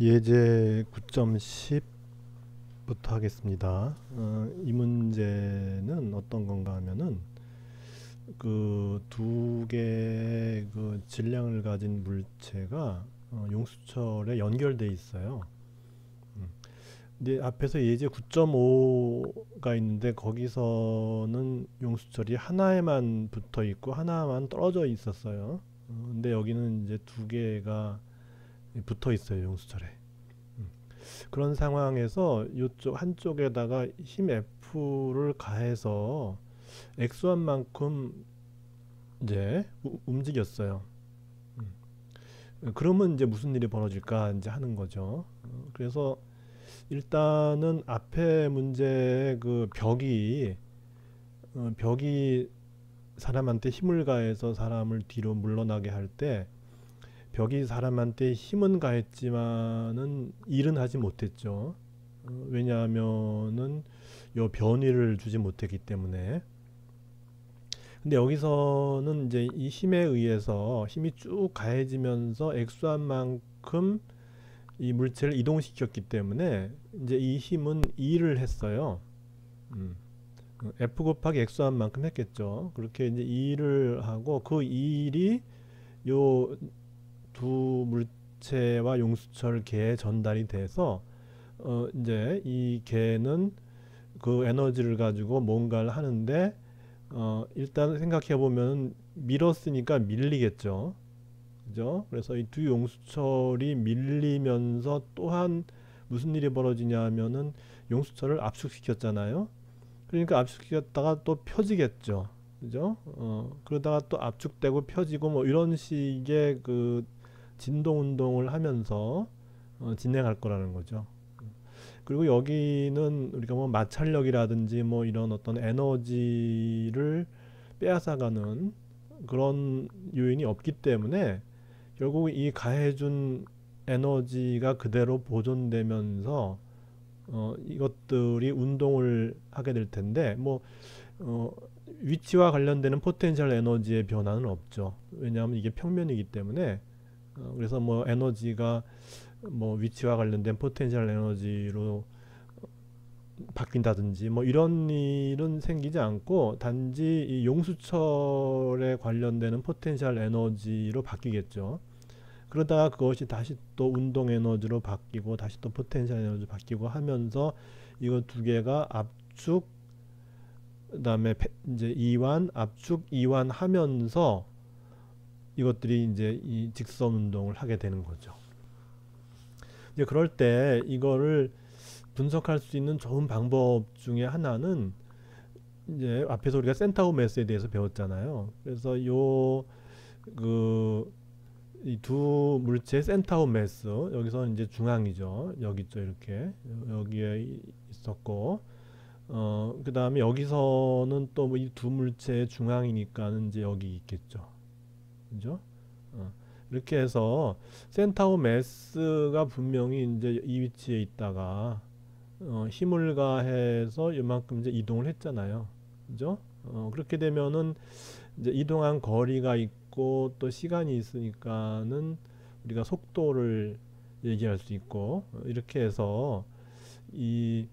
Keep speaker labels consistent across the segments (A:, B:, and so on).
A: 예제 9.10부터 하겠습니다. 어, 이 문제는 어떤 건가 하면은 그 두 개의 그 질량을 가진 물체가 어, 용수철에 연결돼 있어요. 음. 근데 앞에서 예제 9.5가 있는데 거기서는 용수철이 하나에만 붙어 있고 하나만 떨어져 있었어요. 어, 근데 여기는 이제 두 개가 붙어 있어요 용수철에 음. 그런 상황에서 이쪽 한쪽에다가 힘 F를 가해서 액수한 만큼 이제 우, 움직였어요 음. 그러면 이제 무슨 일이 벌어질까 이제 하는 거죠 어, 그래서 일단은 앞에 문제 그 벽이 어, 벽이 사람한테 힘을 가해서 사람을 뒤로 물러나게 할 때 벽이 사람한테 힘은 가했지만은 일은 하지 못했죠. 어, 왜냐하면은 요 변이를 주지 못했기 때문에. 근데 여기서는 이제 이 힘에 의해서 힘이 쭉 가해지면서 액수한 만큼 이 물체를 이동시켰기 때문에 이제 이 힘은 일을 했어요. 음. F 곱하기 액수한 만큼 했겠죠. 그렇게 이제 일을 하고 그 일이 요 두 물체와 용수철 개에 전달이 돼서 어 이제 이 개는 그 에너지를 가지고 뭔가를 하는데 어 일단 생각해 보면 밀었으니까 밀리겠죠. 그죠? 그래서 이 두 용수철이 밀리면서 또한 무슨 일이 벌어지냐 하면은 용수철을 압축시켰잖아요. 그러니까 압축시켰다가 또 펴지겠죠. 그죠? 어, 그러다가 또 압축되고 펴지고 뭐 이런 식의 그 진동 운동을 하면서 어, 진행할 거라는 거죠. 그리고 여기는 우리가 뭐 마찰력이라든지 뭐 이런 어떤 에너지를 빼앗아가는 그런 요인이 없기 때문에 결국 이 가해준 에너지가 그대로 보존되면서 어, 이것들이 운동을 하게 될 텐데 뭐 어, 위치와 관련되는 potential 에너지의 변화는 없죠. 왜냐하면 이게 평면이기 때문에 어, 그래서 뭐 에너지가 뭐 위치와 관련된 potential 에너지로 바뀐다든지 뭐 이런 일은 생기지 않고 단지 이 용수철에 관련되는 potential 에너지로 바뀌겠죠. 그러다가 그것이 다시 또 운동 에너지로 바뀌고 다시 또 potential 에너지 바뀌고 하면서 이거 두 개가 압축 그다음에 이제 이완 압축 이완 하면서 이것들이 이제 이 직선 운동을 하게 되는 거죠. 이제 그럴 때 이거를 분석할 수 있는 좋은 방법 중에 하나는 이제 앞에서 우리가 center of mass에 대해서 배웠잖아요. 그래서 요 그 이 두 물체 센타우 매스 여기서 이제 중앙이죠. 여기 있죠 이렇게 여기에 있었고 어 그 다음에 여기서는 또 이 두 물체의 중앙이니까는 이제 여기 있겠죠. 그죠? 어. 이렇게 해서 센타우 매스가 분명히 이제 이 위치에 있다가 어, 힘을 가해서 이만큼 이제 이동을 했잖아요. 그죠? 어, 그렇게 되면은 이제 이동한 거리가 있고 또 시간이 있으니까는 우리가 속도를 얘기할 수 있고 어, 이렇게 해서 이,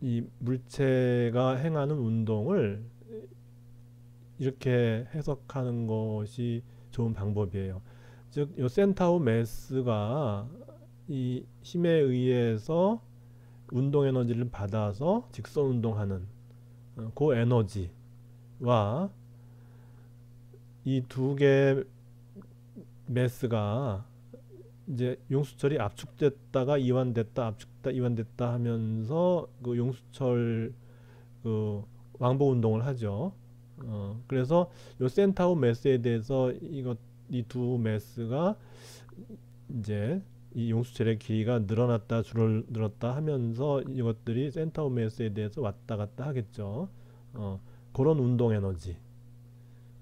A: 이 물체가 행하는 운동을 이렇게 해석하는 것이 좋은 방법이에요. 즉, 요 센타우 매스가 이 힘에 의해서 운동 에너지를 받아서 직선 운동하는 어, 그 에너지와 이 두개 매스가 이제 용수철이 압축됐다가 이완됐다 압축됐다 이완됐다 하면서 그 용수철 그 왕복 운동을 하죠. 어, 그래서 요 센타우 매스에 대해서 이것 이 두 매스가 이제 이 용수철의 길이가 늘어났다 줄어들었다 하면서 이것들이 center of mass에 대해서 왔다 갔다 하겠죠. 어, 그런 운동 에너지.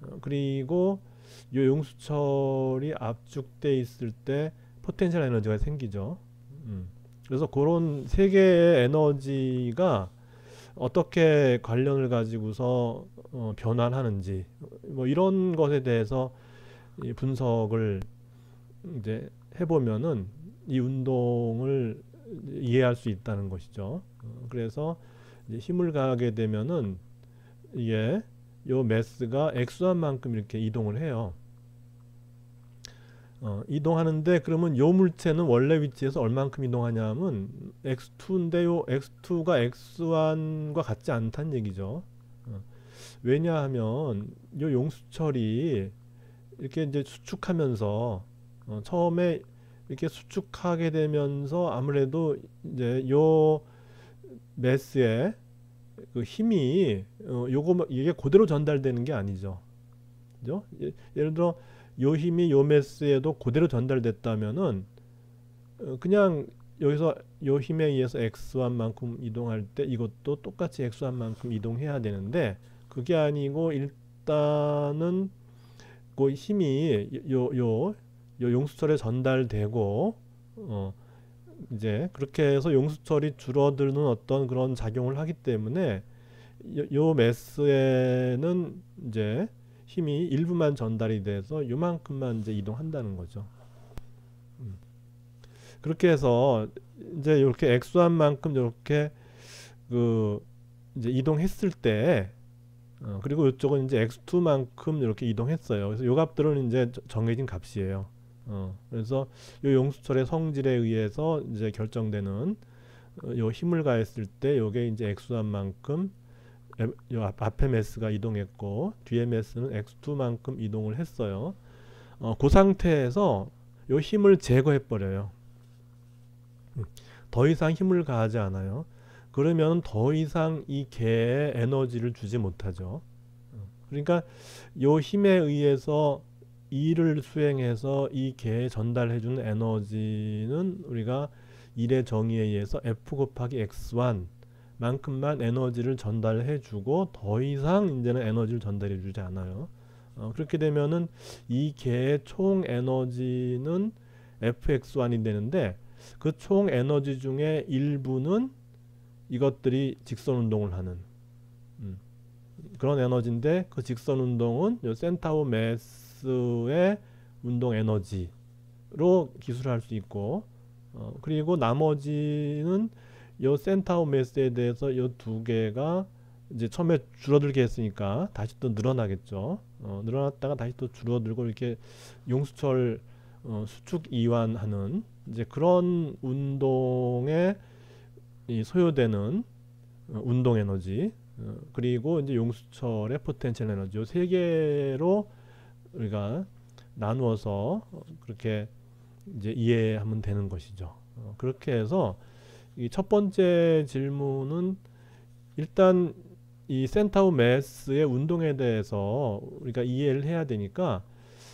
A: 어, 그리고 요 용수철이 압축돼 있을 때 포텐셜 에너지가 생기죠. 음. 그래서 그런 세 개의 에너지가 어떻게 관련을 가지고서 어, 변환하는지 뭐 이런 것에 대해서 분석을 이제 해보면은 이 운동을 이해할 수 있다는 것이죠. 어, 그래서 힘을 가하게 되면은 이게 요 매스가 액수한 만큼 이렇게 이동을 해요. 어, 이동하는데 그러면 요 물체는 원래 위치에서 얼만큼 이동하냐면 x2인데 요 x2가 x1과 같지 않다는 얘기죠. 어, 왜냐하면 요 용수철이 이렇게 이제 수축하면서 어, 처음에 이렇게 수축하게 되면서 아무래도 이제 요 매스의 그 힘이 어, 요거 이게 그대로 전달되는 게 아니죠. 그죠? 예, 예를 들어 요 힘이 요 매스에도 그대로 전달됐다면은 어, 그냥 여기서 요 힘에 의해서 x1만큼 이동할 때 이것도 똑같이 x1만큼 이동해야 되는데 그게 아니고 일단은 그 힘이 요 요 요 용수철에 전달되고 어 이제 그렇게 해서 용수철이 줄어드는 어떤 그런 작용을 하기 때문에 요, 요 매스에는 이제 힘이 일부만 전달이 돼서 요만큼만 이제 이동한다는 거죠. 음. 그렇게 해서 이제 이렇게 액수한 만큼 이렇게 그 이제 이동했을 때 어, 그리고 이쪽은 이제 x2만큼 이렇게 이동했어요. 그래서 요 값들은 이제 정해진 값이에요. 어, 그래서 요 용수철의 성질에 의해서 이제 결정되는 어, 요 힘을 가했을 때 요게 이제 x1 만큼 요 앞에 매스가 이동했고 뒤에 매스는 x2만큼 이동을 했어요. 어, 그 상태에서 요 힘을 제거해 버려요. 음, 더 이상 힘을 가하지 않아요. 그러면 더 이상 이 개에 에너지를 주지 못하죠. 어, 그러니까 요 힘에 의해서 일을 수행해서 이 개에 전달해 주는 에너지는 우리가 일의 정의에 의해서 F 곱하기 X1 만큼만 에너지를 전달해 주고 더 이상 이제는 에너지를 전달해 주지 않아요. 어, 그렇게 되면은 이 개의 총 에너지는 fx1이 되는데 그 총 에너지 중에 일부는 이것들이 직선 운동을 하는 음, 그런 에너지인데 그 직선 운동은 요 센타우 매스의 운동 에너지로 기술할 수 있고 어, 그리고 나머지는 요 센타우 매스에 대해서 요 두 개가 이제 처음에 줄어들게 했으니까 다시 또 늘어나겠죠. 어, 늘어났다가 다시 또 줄어들고 이렇게 용수철 어, 수축 이완하는 이제 그런 운동에 이 소요되는 어, 운동 에너지 어, 그리고 이제 용수철의 포텐셜 에너지 요 세 개로 우리가 나누어서 그렇게 이제 이해하면 되는 것이죠. 어, 그렇게 해서 이 첫 번째 질문은 일단 이 center of mass의 운동에 대해서 우리가 이해를 해야 되니까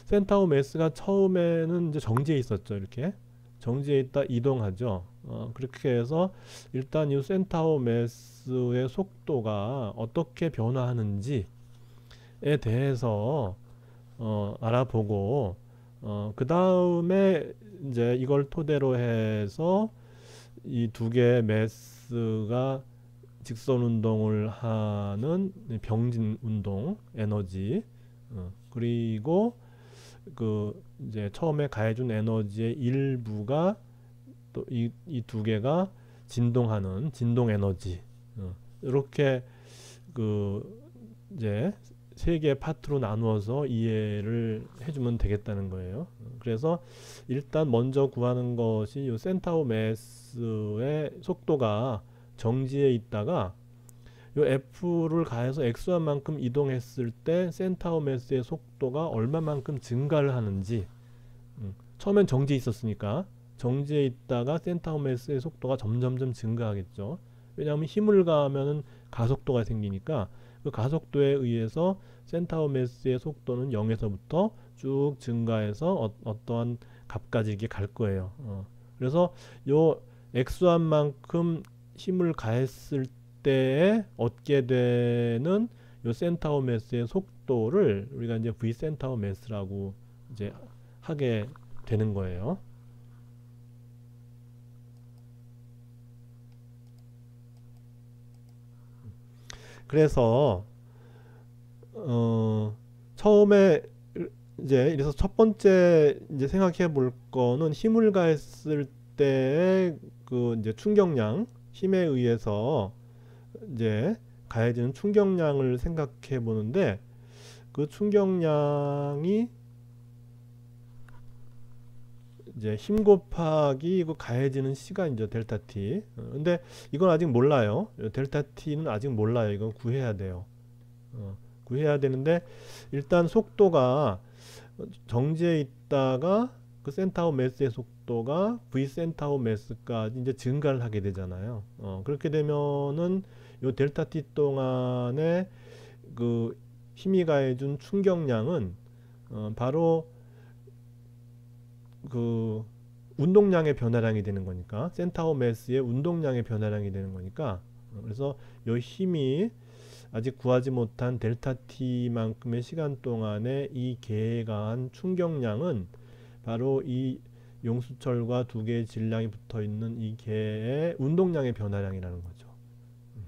A: 센타우 매스가 처음에는 이제 정지해 있었죠. 이렇게 정지해 있다 이동하죠. 어, 그렇게 해서 일단 이 센타우 매스의 속도가 어떻게 변화하는지에 대해서 어, 알아보고 어, 그 다음에 이제 이걸 토대로 해서 이 두 개의 매스가 직선 운동을 하는 병진 운동 에너지 어, 그리고 그 이제 처음에 가해준 에너지의 일부가 또이이두 개가 진동하는 진동 에너지. 어, 이렇게 그 이제 세 개의 파트로 나누어서 이해를 해주면 되겠다는 거예요. 그래서 일단 먼저 구하는 것이 요 센타우 매스의 속도가 정지해 있다가 요 F를 가해서 X1만큼 이동했을 때 센타우 매스의 속도가 얼마만큼 증가를 하는지. 음, 처음엔 정지해 있었으니까 정지해 있다가 매스의 속도가 점점점 증가하겠죠. 왜냐하면 힘을 가하면은 가속도가 생기니까 그 가속도에 의해서 센타우 매스의 속도는 0에서부터 쭉 증가해서 어, 떠한 값까지 이게 갈 거예요. 어. 그래서 요 x1만큼 힘을 가했을 때에 얻게 되는 요 센타우 매스의 속도를 우리가 이제 v 센타우 매스라고 이제 하게 되는 거예요. 그래서 어 처음에 이제 이래서 첫 번째 이제 생각해 볼 거는 힘을 가했을 때의 그 이제 충격량 힘에 의해서 이제 가해지는 충격량을 생각해 보는데 그 충격량이 이제 힘 곱하기 그 가해지는 시간이죠 델타 t. 어, 근데 이건 아직 몰라요. 델타 t는 아직 몰라요. 이건 구해야 돼요. 어, 구해야 되는데 일단 속도가 정지해 있다가 그 center mass의 속도가 v 센터 매스까지 이제 증가를 하게 되잖아요. 어, 그렇게 되면은 요 델타 t 동안에 그 힘이 가해준 충격량은 어, 바로 그 운동량의 변화량이 되는 거니까 center mass의 운동량의 변화량이 되는 거니까 어, 그래서 요 힘이 아직 구하지 못한 델타 t만큼의 시간 동안에 이 개가 한 충격량은 바로 이 용수철과 두 개의 질량이 붙어 있는 이 개의 운동량의 변화량이라는 거죠. 음.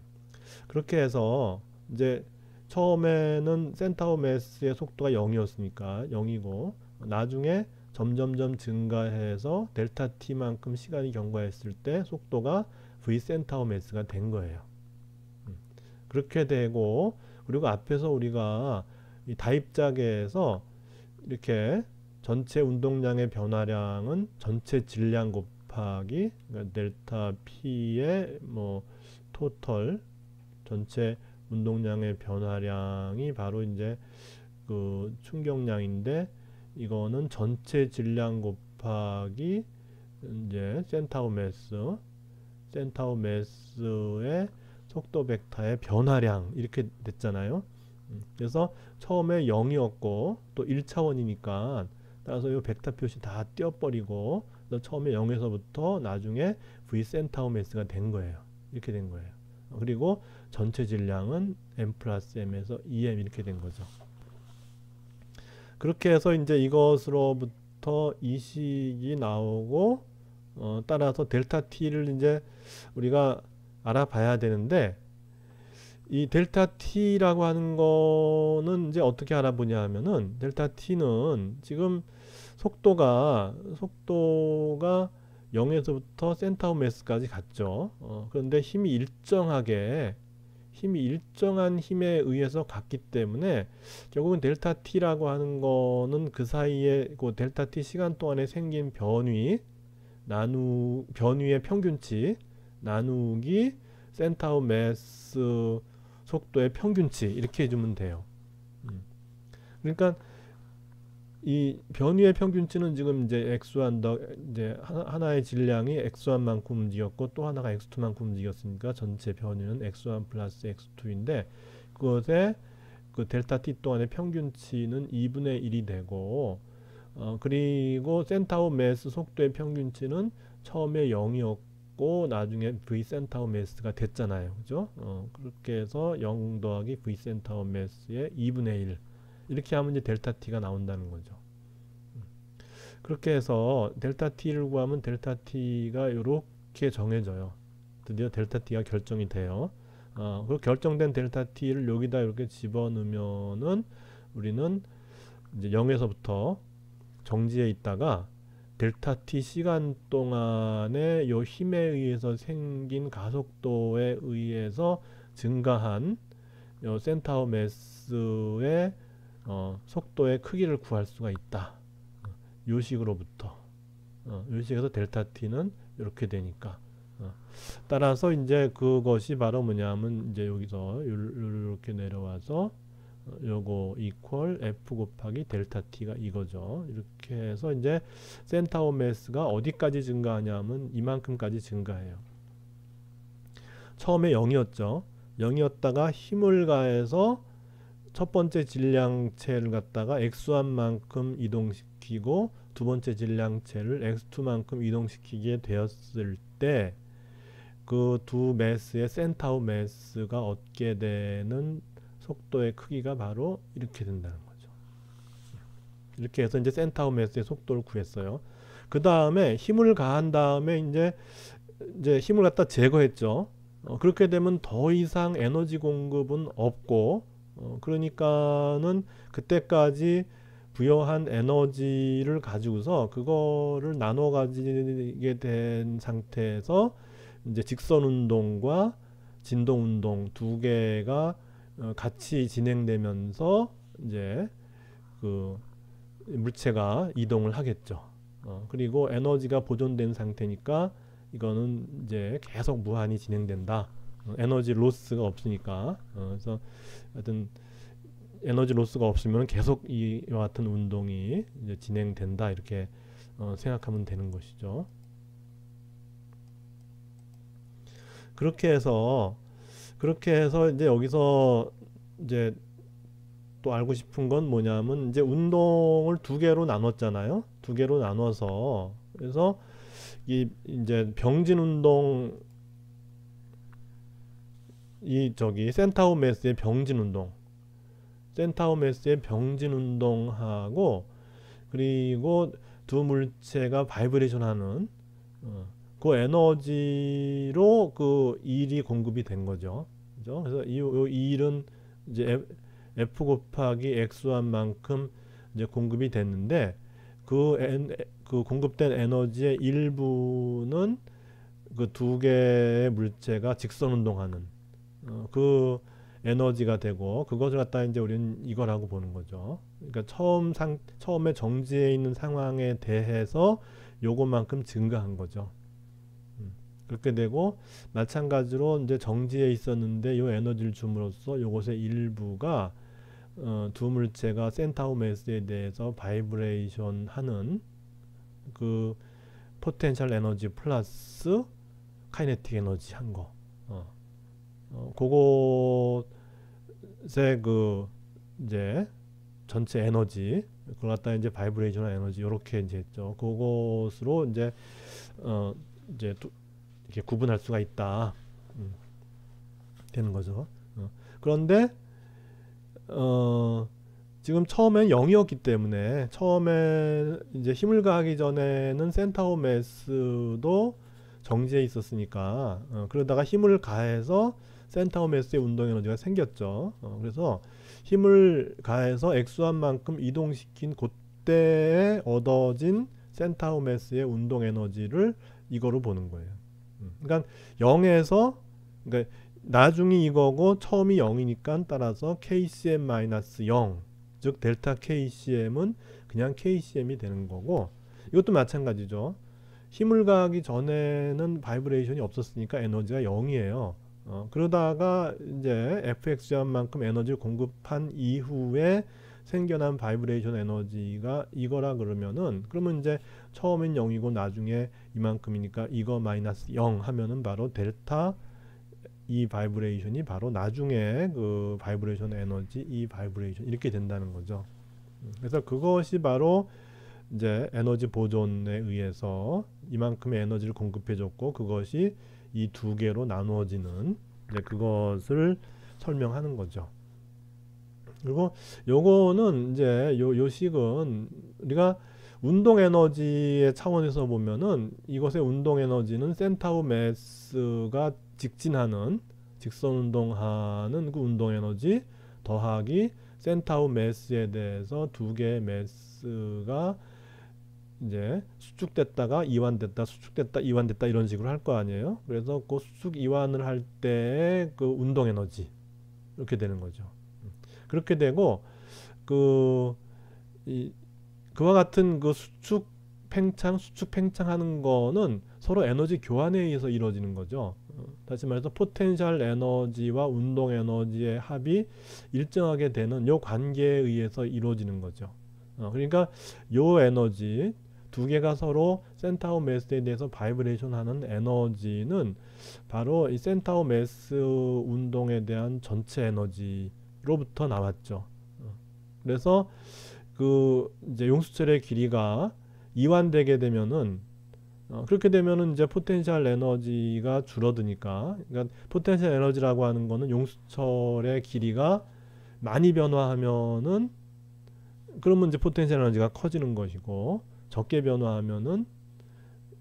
A: 그렇게 해서 이제 처음에는 센터 매스의 속도가 0이었으니까 0이고 나중에 점점점 증가해서 델타 t만큼 시간이 경과했을 때 속도가 v 센터 매스가 된 거예요. 음. 그렇게 되고 그리고 앞에서 우리가 이 다입자계에서 이렇게 전체 운동량의 변화량은 전체 질량 곱하기 그러니까 델타 P의 뭐 토털 전체 운동량의 변화량이 바로 이제 그 충격량인데 이거는 전체 질량 곱하기 이제 센타우 매스 센타우 매스의 속도 벡터의 변화량 이렇게 됐잖아요. 음, 그래서 처음에 0이었고 또 1차원이니까 따라서 이 벡터 표시 다 떼어버리고 처음에 0에서부터 나중에 V 센타우메스가 된 거예요. 이렇게 된 거예요. 그리고 전체 질량은 m 플러스 m에서 2m 이렇게 된 거죠. 그렇게 해서 이제 이것으로부터 이 식이 나오고 어, 따라서 델타 t를 이제 우리가 알아봐야 되는데 이 델타 t라고 하는 거는 이제 어떻게 알아보냐 하면은 델타 t는 지금 속도가 속도가 0에서부터 센터 매스까지 갔죠. 어, 그런데 힘이 일정하게 힘이 일정한 힘에 의해서 갔기 때문에 결국은 델타 t라고 하는 거는 그 사이에 그 델타 t 시간 동안에 생긴 변위 나누 변위의 평균치 나누기 센터 매스 속도의 평균치 이렇게 해주면 돼요. 음. 그러니까 이 변위의 평균치는 지금 이제 x1 더 이제 하나 의 질량이 x1만큼 움직였고 또 하나가 x2만큼 움직였으니까 전체 변위는 x1 플러스 x2인데 그것에 그 델타 t 동안의 평균치는 2분의 1이 되고 어 그리고 center mass 속도의 평균치는 처음에 0이었고 있고 나중에 V 센터 매스가 됐잖아요. 그죠? 어, 그렇게 해서 0 더하기 V 센터 매스의 2분의 1 이렇게 하면 이제 델타 T가 나온다는 거죠. 음. 그렇게 해서 델타 T를 구하면 델타 T가 이렇게 정해져요. 드디어 델타 T가 결정이 돼요. 어, 그 결정된 델타 T를 여기다 이렇게 집어넣으면은 우리는 이제 0에서부터 정지해 있다가 델타 t 시간 동안에 요 힘에 의해서 생긴 가속도에 의해서 증가한 요 센터 매스의 어, 속도의 크기를 구할 수가 있다. 요 식으로부터 어, 요 식에서 델타 t는 이렇게 되니까 어, 따라서 이제 그것이 바로 뭐냐면 이제 여기서 이렇게 내려와서 요거 이퀄 f 곱하기 델타 t가 이거죠. 이렇게 해서 이제 센터 매스가 어디까지 증가하냐면 이만큼까지 증가해요. 처음에 0이었죠. 0이었다가 힘을 가해서 첫 번째 질량체를 갖다가 x1만큼 이동시키고 두 번째 질량체를 x2만큼 이동시키게 되었을 때 그 두 매스의 센터 매스가 얻게 되는 속도의 크기가 바로 이렇게 된다는 거죠. 이렇게 해서 이제 센터 매스의 속도를 구했어요. 그 다음에 힘을 가한 다음에 이제 이제 힘을 갖다 제거했죠. 어, 그렇게 되면 더 이상 에너지 공급은 없고 어, 그러니까는 그때까지 부여한 에너지를 가지고서 그거를 나눠 가지게 된 상태에서 이제 직선 운동과 진동 운동 두 개가 어, 같이 진행되면서 이제 그 물체가 이동을 하겠죠. 어, 그리고 에너지가 보존된 상태니까 이거는 이제 계속 무한히 진행된다. 어, 에너지 로스가 없으니까. 어, 그래서 하여튼 에너지 로스가 없으면 계속 이와 같은 운동이 진행된다 이렇게 어, 생각하면 되는 것이죠. 그렇게 해서 그렇게 해서 이제 여기서 이제 또 알고 싶은 건 뭐냐면 이제 운동을 두 개로 나눴잖아요. 두 개로 나눠서 그래서 이 이제 병진 운동 이 저기 센타우메스의 병진 운동 센타우메스의 병진 운동하고 그리고 두 물체가 vibration 하는 어, 그 에너지로 그 일이 공급이 된 거죠. 그죠? 그래서 이, 이 일은 이제 F 곱하기 X한 만큼 이제 공급이 됐는데 그, 엔, 그 공급된 에너지의 일부는 그 두 개의 물체가 직선 운동하는 어, 그 에너지가 되고 그것을 갖다 이제 우리는 이거라고 보는 거죠. 그러니까 처음 상 처음에 정지해 있는 상황에 대해서 요것만큼 증가한 거죠. 음, 그렇게 되고 마찬가지로 이제 정지해 있었는데 요 에너지를 줌으로써 요것의 일부가 어, 두 물체가 center of mass에 대해서 vibration 하는 그 포텐셜 에너지 플러스 kinetic 에너지 한 거. 어. 어, 그것의 그 이제 전체 에너지 그걸 갖다 이제 vibration 에너지 이렇게 이제 했죠. 그것으로 이제 어 이제 두, 이렇게 구분할 수가 있다. 음, 되는 거죠. 어. 그런데 어 지금 처음엔 0이었기 때문에 처음에 이제 힘을 가하기 전에는 center of mass도 정지해 있었으니까 어, 그러다가 힘을 가해서 center of mass의 운동 에너지가 생겼죠. 어, 그래서 힘을 가해서 X한 만큼 이동시킨 그때에 얻어진 center of mass의 운동 에너지를 이거로 보는 거예요. 음, 그러니까 0에서 그러니까 나중이 이거고 처음이 0이니까 따라서 KCM-0 즉 델타 KCM은 그냥 KCM이 되는 거고 이것도 마찬가지죠. 힘을 가하기 전에는 vibration이 없었으니까 에너지가 0이에요. 어, 그러다가 이제 fx만큼 에너지를 공급한 이후에 생겨난 vibration 에너지가 이거라 그러면은 그러면 이제 처음엔 0이고 나중에 이만큼이니까 이거 마이너스 0 하면은 바로 델타 E vibration이 바로 나중에 그 vibration 에너지 E vibration 이렇게 된다는 거죠. 음, 그래서 그것이 바로 이제 에너지 보존에 의해서 이만큼의 에너지를 공급해 줬고 그것이 이 두 개로 나누어지는 이제 그것을 설명하는 거죠. 그리고 요거는 이제 요 요 식은 우리가 운동 에너지의 차원에서 보면은 이것의 운동 에너지는 센타우 매스가 직진하는 직선 운동하는 그 운동 에너지 더하기 센타우 매스에 대해서 두 개의 매스가 이제 수축됐다가 이완됐다 수축됐다 이완됐다 이런 식으로 할 거 아니에요? 그래서 그 수축 이완을 할 때 그 운동 에너지 이렇게 되는 거죠. 그렇게 되고 그 이, 그와 같은 그 수축 팽창 수축 팽창 하는 거는 서로 에너지 교환에 의해서 이루어지는 거죠. 어, 다시 말해서 포텐셜 에너지와 운동 에너지의 합이 일정하게 되는 요 관계에 의해서 이루어지는 거죠. 어, 그러니까 요 에너지 두 개가 서로 center of mass에 대해서 vibration 하는 에너지는 바로 이 center of mass 운동에 대한 전체 에너지로부터 나왔죠. 어. 그래서 그 이제 용수철의 길이가 이완되게 되면은 어, 그렇게 되면은 이제 포텐셜 에너지가 줄어드니까 그러니까 포텐셜 에너지라고 하는 거는 용수철의 길이가 많이 변화하면은 그러면 이제 포텐셜 에너지가 커지는 것이고 적게 변화하면은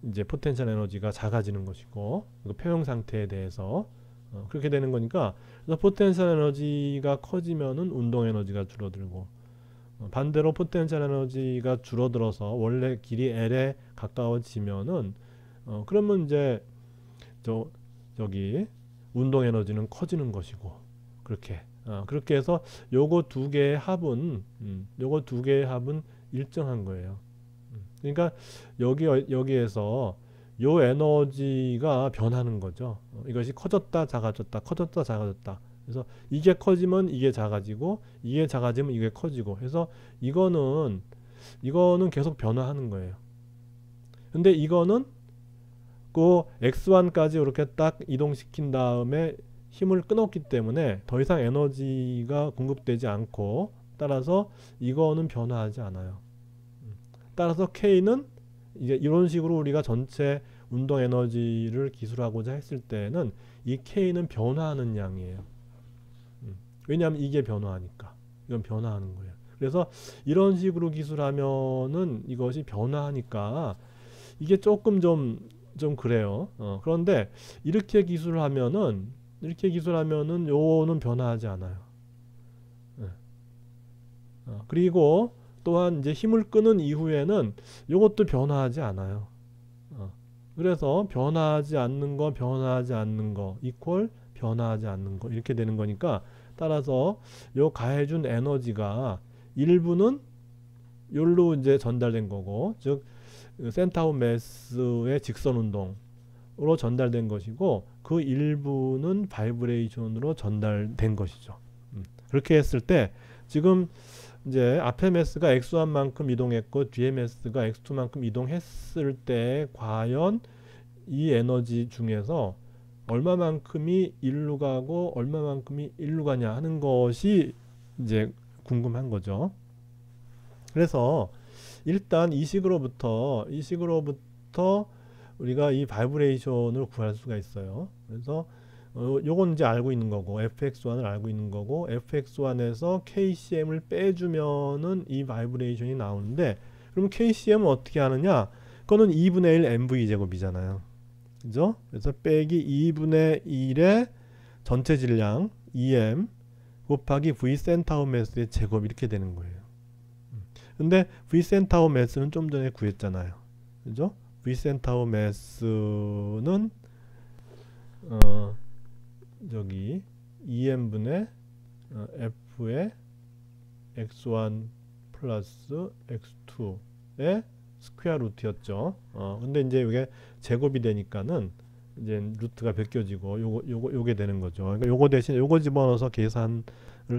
A: 이제 포텐셜 에너지가 작아지는 것이고 그 평형 상태에 대해서 어, 그렇게 되는 거니까 그래서 포텐셜 에너지가 커지면은 운동 에너지가 줄어들고 어, 반대로 포텐셜 에너지가 줄어들어서 원래 길이 L에 가까워지면은 어, 그러면 이제 저 저기 운동 에너지는 커지는 것이고 그렇게 어, 그렇게 해서 요거 두 개의 합은 음, 요거 두 개의 합은 일정한 거예요. 음, 그러니까 여기 여기에서 요 에너지가 변하는 거죠. 어, 이것이 커졌다 작아졌다 커졌다 작아졌다. 그래서 이게 커지면 이게 작아지고 이게 작아지면 이게 커지고 해서 이거는 이거는 계속 변화하는 거예요. 근데 이거는 그 x1까지 이렇게 딱 이동시킨 다음에 힘을 끊었기 때문에 더 이상 에너지가 공급되지 않고 따라서 이거는 변화하지 않아요. 따라서 K는 이제 이런 식으로 우리가 전체 운동 에너지를 기술하고자 했을 때는 이 K는 변화하는 양이에요. 음. 왜냐하면 이게 변화하니까 이건 변화하는 거예요. 그래서 이런 식으로 기술하면은 이것이 변화하니까 이게 조금 좀 좀 그래요. 어, 그런데 이렇게 기술하면은 이렇게 기술하면은 요는 변화하지 않아요. 네. 어, 그리고 또한 이제 힘을 끄는 이후에는 이것도 변화하지 않아요. 어, 그래서 변화하지 않는 거, 변화하지 않는 거, equal 변화하지 않는 거 이렇게 되는 거니까 따라서 요 가해준 에너지가 일부는 요로 이제 전달된 거고 즉 center of mass의 직선 운동으로 전달된 것이고 그 일부는 vibration으로 전달된 것이죠. 음. 그렇게 했을 때 지금 이제 앞에 mass가 x1만큼 이동했고 뒤에 mass가 x2만큼 이동했을 때 과연 이 에너지 중에서 얼마만큼이 일로 가고 얼마만큼이 일로 가냐 하는 것이 이제 궁금한 거죠. 그래서 일단 이 식으로부터 이 식으로부터 우리가 이 vibration을 구할 수가 있어요. 그래서 어, 요건 이제 알고 있는 거고 fx1을 알고 있는 거고 fx1에서 kcm을 빼주면은 이 vibration이 나오는데 그럼 kcm은 어떻게 하느냐? 그거는 2분의 1 mv 제곱이잖아요. 그죠? 그래서 빼기 2분의 1의 전체 질량 2m 곱하기 v center of mass의 제곱 이렇게 되는 거예요. 음. 근데 v center of mass는 좀 전에 구했잖아요. 그죠? v center of mass는 어 저기 2m분의 어, f의 x1 플러스 x2의 square root였죠. 어, 근데 이제 이게 제곱이 되니까는 이제 루트가 벗겨지고 요거 요거 요게 되는 거죠. 그러니까 요거 대신 요거 집어넣어서 계산을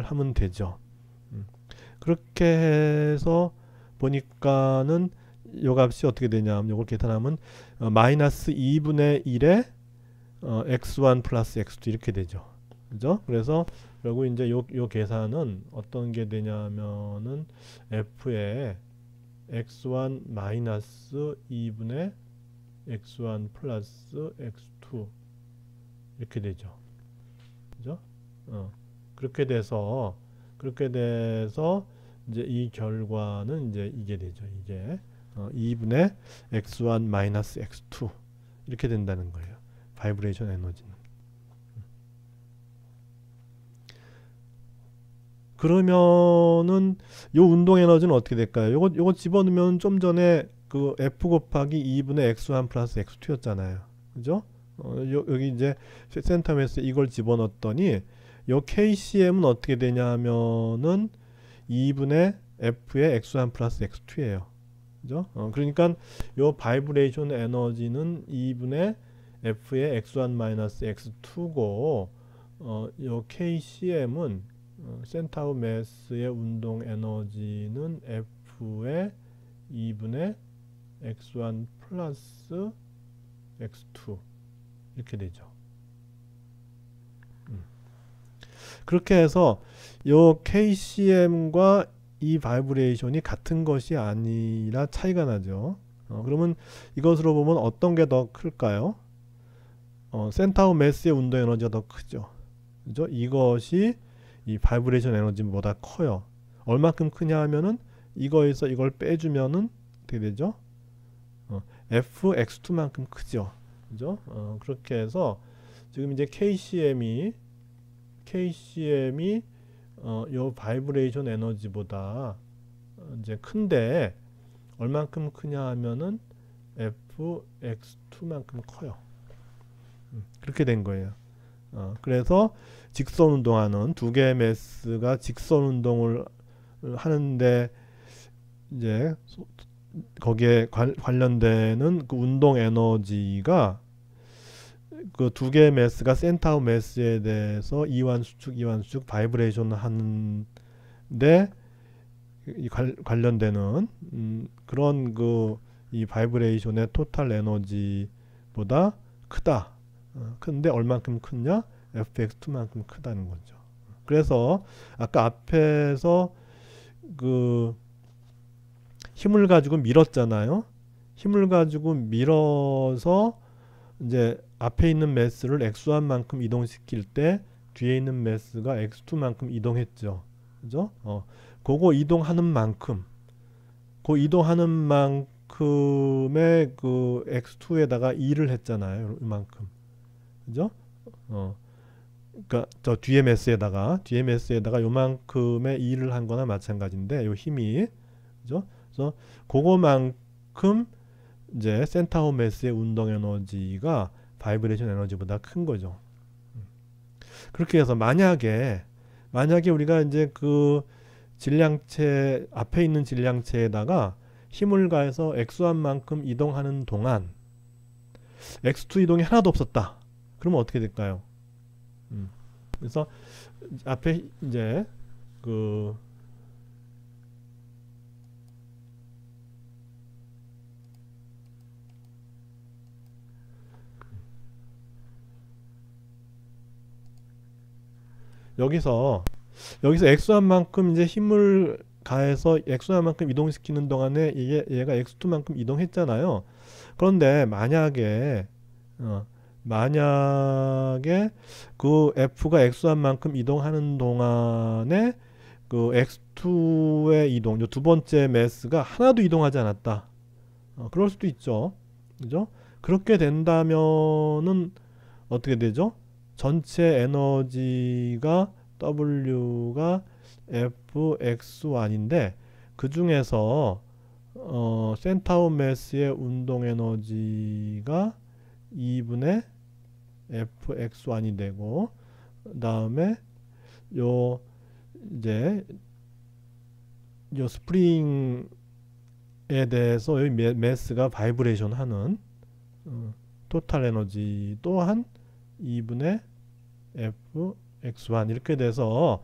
A: 하면 되죠. 음. 그렇게 해서 보니까는 요 값이 어떻게 되냐면 요걸 계산하면 어, 마이너스 2분의 1에 어, x1 플러스 x2 이렇게 되죠. 그죠? 그래서 결국 이제 요, 요 계산은 어떤 게 되냐면은 f의 x1 마이너스 2분의 x1 플러스 x2 이렇게 되죠. 그죠? 어. 그렇게 돼서 그렇게 돼서 이제 이 결과는 이제 이게 되죠. 이게 어, 2분의 x1 마이너스 x2 이렇게 된다는 거예요. vibration 에너지는. 그러면은 요 운동 에너지는 어떻게 될까요? 요거 요거 집어넣으면 좀 전에 그 F 곱하기 2분의 X1 플러스 X2였잖아요. 그죠? 어, 요, 여기 이제 센터에서 이걸 집어넣었더니 요 KCM은 어떻게 되냐면은 2분의 F의 X1 플러스 X2예요. 그죠? 어, 그러니까 요 vibration 에너지는 2분의 F의 x1 마이너스 x2고 어, 요 KCM은 어, center of mass의 운동 에너지는 F의 2분의 x1 플러스 x2 이렇게 되죠. 음. 그렇게 해서 요 KCM과 이 vibration이 같은 것이 아니라 차이가 나죠. 어, 그러면 이것으로 보면 어떤 게 더 클까요? 어, center of mass의 운동 에너지가 더 크죠. 그죠? 이것이 이 vibration 에너지보다 커요. 얼마큼 크냐 하면은 이거에서 이걸 빼주면은 어떻게 되죠? 어, fx2만큼 크죠. 그죠? 어, 그렇게 해서 지금 이제 KCM이 KCM이 어, 요 vibration 에너지보다 이제 큰데 얼만큼 크냐 하면은 fx2만큼 커요. 음, 그렇게 된 거예요. 어, 그래서 직선 운동하는 두 개의 mass가 직선 운동을 하는데 이제 거기에 관, 관련되는 그 운동 에너지가 그 두 개의 mass가 center mass에 대해서 이완 수축 이완 수축 vibration 하는데 이 관, 관련되는 음, 그런 그 이 vibration의 total 에너지보다 크다. 어, 근데 얼만큼 크냐? fx2만큼 크다는 거죠. 그래서 아까 앞에서 그 힘을 가지고 밀었잖아요. 힘을 가지고 밀어서 이제 앞에 있는 매스를 x1만큼 이동시킬 때 뒤에 있는 매스가 x2만큼 이동했죠. 그죠? 어. 그거 이동하는 만큼 그 이동하는 만큼의 그 x2에다가 2를 했잖아요. 이만큼. 그죠? 어. 그러니까 저 뒤에 mass에다가 요만큼의 일을 한 거나 마찬가지인데 요 힘이 그죠? 그래서 그거만큼 이제 center mass의 운동 에너지가 vibration 에너지보다 큰 거죠. 음. 그렇게 해서 만약에 만약에 우리가 이제 그 질량체 앞에 있는 질량체에다가 힘을 가해서 x1만큼 이동하는 동안 x2 이동이 하나도 없었다. 그러면 어떻게 될까요? 음. 그래서 앞에 이제 그 여기서 여기서 x1 만큼 이제 힘을 가해서 x1 만큼 이동시키는 동안에 이게 얘가 x2 만큼 이동했잖아요. 그런데 만약에 어, 만약에 그 f가 x1만큼 이동하는 동안에 그 x2의 이동, 두 번째 매스가 하나도 이동하지 않았다. 어, 그럴 수도 있죠. 그죠? 그렇게 된다면은 어떻게 되죠? 전체 에너지가 W가 Fx1인데 그 중에서 어, center mass의 운동 에너지가 2분의 fx1이 되고 다음에 요 이제 요 스프링에 대해서 여 mass가 vibration 하는 어, total 에너지 또한 2분의 fx1 이렇게 돼서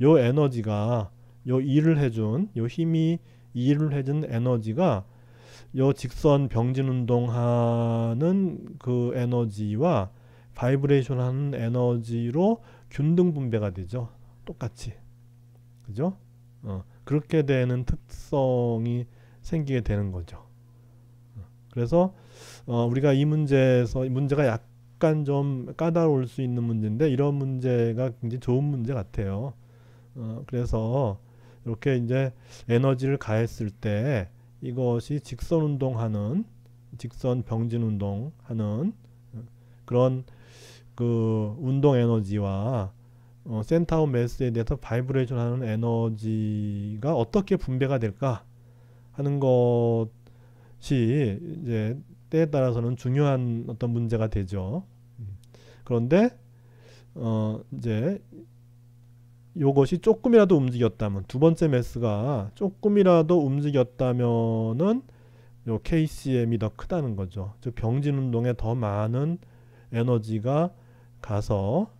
A: 요 에너지가 요 일을 해준 요 힘이 일을 해준 에너지가 요 직선 병진 운동하는 그 에너지와 vibration 하는 에너지로 균등 분배가 되죠. 똑같이. 그죠? 어, 그렇게 되는 특성이 생기게 되는 거죠. 어, 그래서 어, 우리가 이 문제에서 이 문제가 약간 좀 까다로울 수 있는 문제인데 이런 문제가 굉장히 좋은 문제 같아요. 어, 그래서 이렇게 이제 에너지를 가했을 때 이것이 직선 운동하는 직선 병진 운동하는 그런 그 운동 에너지와 어, center mass에 대해서 vibration 하는 에너지가 어떻게 분배가 될까 하는 것이 이제 때에 따라서는 중요한 어떤 문제가 되죠. 그런데 어 이제 요것이 조금이라도 움직였다면 두 번째 mass가 조금이라도 움직였다면은 요 KCM이 더 크다는 거죠. 즉 병진 운동에 더 많은 에너지가 가서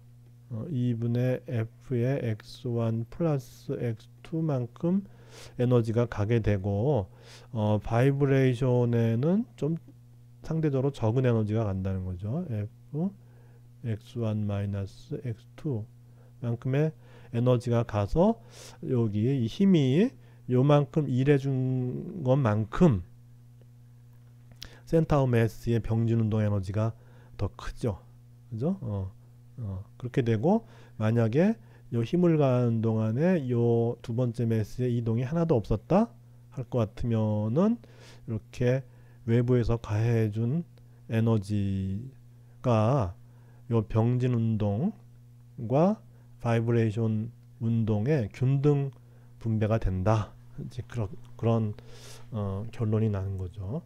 A: 어, 2분의 F의 X1 플러스 X2만큼 에너지가 가게 되고 어, vibration에는 좀 상대적으로 적은 에너지가 간다는 거죠. F X1 마이너스 X2 만큼의 에너지가 가서 여기 이 힘이 요만큼 일해준 것만큼 센터 매스의 병진 운동 에너지가 더 크죠. 그죠? 어, 어, 그렇게 되고 만약에 요 힘을 가는 동안에 요 두 번째 매스의 이동이 하나도 없었다 할 것 같으면은 이렇게 외부에서 가해준 에너지가 요 병진 운동과 vibration 운동의 균등 분배가 된다. 이제 그런 그런 어, 결론이 나는 거죠.